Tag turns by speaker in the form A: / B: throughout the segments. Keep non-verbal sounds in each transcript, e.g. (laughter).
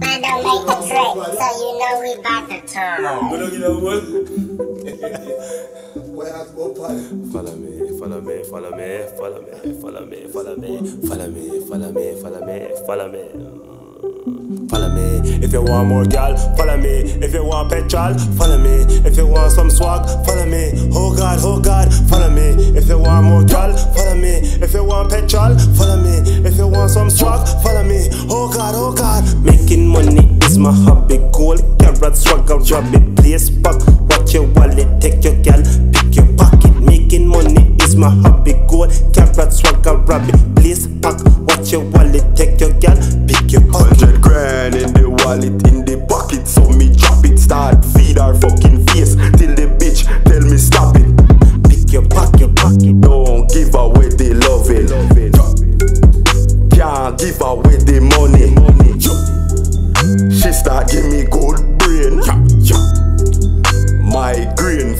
A: Man, don't make the trick, so you know we about to turn on.
B: But don't get no what? (laughs)
C: Follow me, follow me, follow me, follow me, follow me, follow me, follow me, follow me, follow me, follow me. Mm. Follow me if you want more gal, follow me. If you want petrol, follow me. If you want some swag, follow me. Oh God, oh God, follow me. If you want more gal, follow me. Swagger, rabbit. Place back, watch your wallet, take your gal, pick your pocket. Making money is my hobby. Gold, carrot, swagger, rabbit. Place back, watch your wallet, take your gal, pick your pocket.
D: Hundred grand in the wallet, in the pocket, so me drop it. Start feed our fucking face till the bitch tell me stop it.
C: Pick your pocket, pocket.
D: Don't give away the loving. Can't give away the money.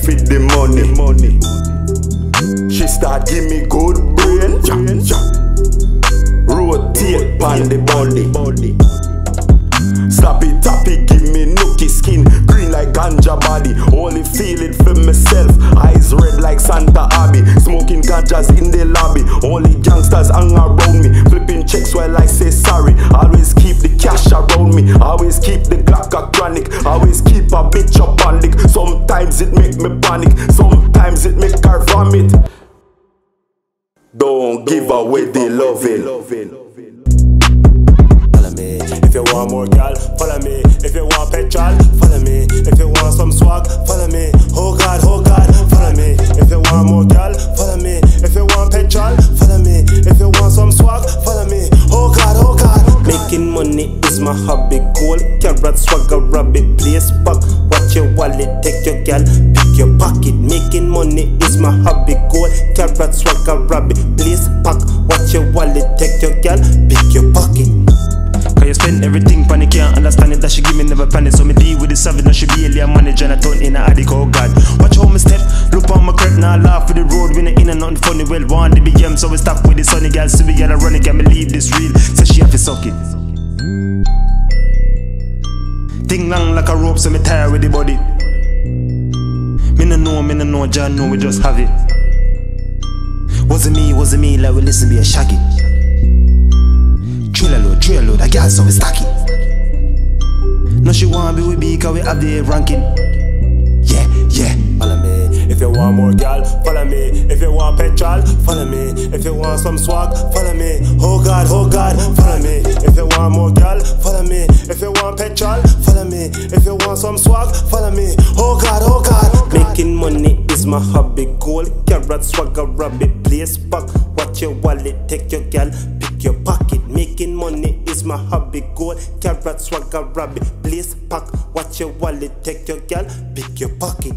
D: Fit the money. She start give me good brain. Rotate pan the body. Slap it, tap it, give me nookie skin. Green like ganja body. Only feel it for myself. Eyes red like Santa Abbey. Smoking ganjas in the lobby. Only gangsters hang around me. Flipping checks while I say sorry. Always keep the cash around me. Always keep the Glock a chronic Always keep a bitch up on Sometimes it make me panic Sometimes it make her vomit Don't give away the loving
C: Follow me if you want more gal. Follow me if you want petrol. Follow me if you want some swag. Follow me. Oh God, oh God. Follow me if you want more gal. Follow me if you want petrol. Follow me if you want some swag. Follow me. Oh God, oh God. Oh Making money is my hobby. Gold, carrot, swagger, rabbit. Place back. Your wallet. Take your gal. Pick your pocket. Making money is my hobby. Gold, carrot, swagger, rabbit. Please back. Watch your wallet. Take your gal. Pick your pocket.
E: Cause you spend everything panic, can't understand it. That she give me never panic. So me deal with the savage, now she be alien manager. And I turn in a addict, oh god. Watch how me step, look on my crep, now laugh with the road. When in and nothing funny, well, one the BM. So we stop with the sunny girl, see we gotta run it, can me leave this real. So she have to suck it. Thing long like a rope, so me tired with the body. Me no know, me no know, John know, we just have it. Wasn't me, wasn't me, like we listen, be a Shaggy. Drill a load, drill a load, a girl so we stack it. No, she want be with me, cause we have the ranking. Yeah, yeah.
C: Follow me if you want more gal. Follow me if you want petrol. Follow me if you want some swag. Follow me. Oh God, oh God. Follow me if you want more gal. Follow me if you want petrol. Me if you want some swag. Follow me. Oh God, oh God. Making money is my hobby. Gold, carrot, swagger, rabbit. Place back. Watch your wallet. Take your gal. Pick your pocket. Making money is my hobby. Gold, carrot, swagger, rabbit. Place back. Watch your wallet. Take your gal. Pick your pocket.